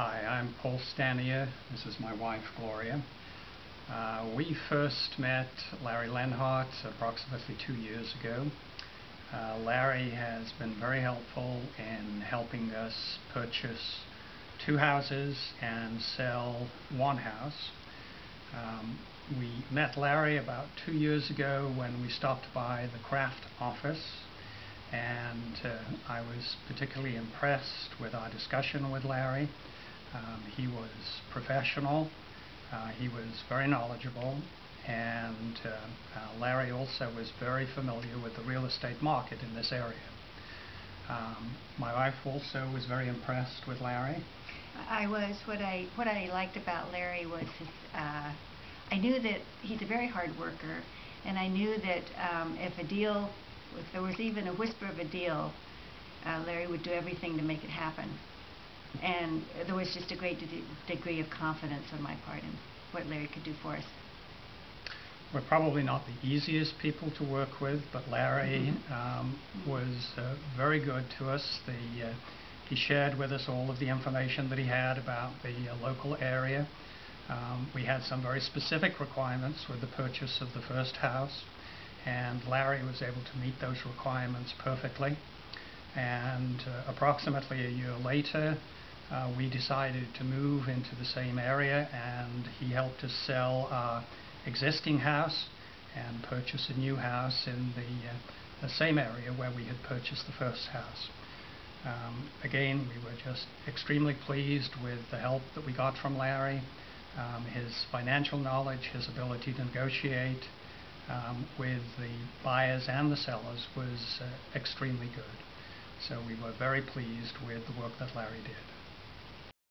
Hi, I'm Paul Stanier. This is my wife, Gloria. Uh, we first met Larry Lenhart approximately two years ago. Uh, Larry has been very helpful in helping us purchase two houses and sell one house. Um, we met Larry about two years ago when we stopped by the Kraft office and uh, I was particularly impressed with our discussion with Larry. Um, he was professional, uh, he was very knowledgeable, and uh, uh, Larry also was very familiar with the real estate market in this area. Um, my wife also was very impressed with Larry. I was. What I what I liked about Larry was his. Uh, I knew that he's a very hard worker, and I knew that um, if a deal, if there was even a whisper of a deal, uh, Larry would do everything to make it happen and there was just a great de degree of confidence on my part in what Larry could do for us. We're probably not the easiest people to work with, but Larry mm-hmm. um, was uh, very good to us. The, uh, he shared with us all of the information that he had about the uh, local area. Um, we had some very specific requirements with the purchase of the first house, and Larry was able to meet those requirements perfectly. And uh, approximately a year later, uh, we decided to move into the same area and he helped us sell our existing house and purchase a new house in the, uh, the same area where we had purchased the first house. Um, again, we were just extremely pleased with the help that we got from Larry, um, his financial knowledge, his ability to negotiate um, with the buyers and the sellers was uh, extremely good. So we were very pleased with the work that Larry did.